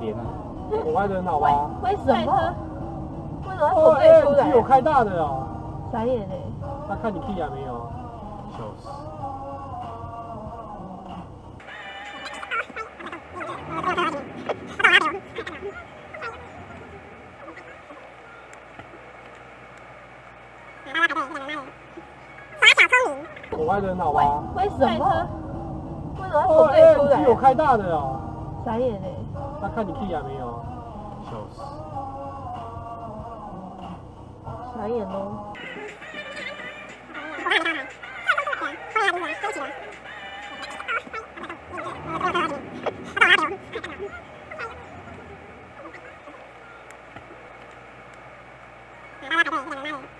脸啊，我开的很好吧？为什么？为什么哦，手背出哎，有来？开大的哦。傻眼嘞！他看你屁眼没有？笑死。我开的很好吧？为什么？为什么手哦，哎背出来？有开大的哦。眨眼嘞！他看你去眼没有？笑死！眨眼喽！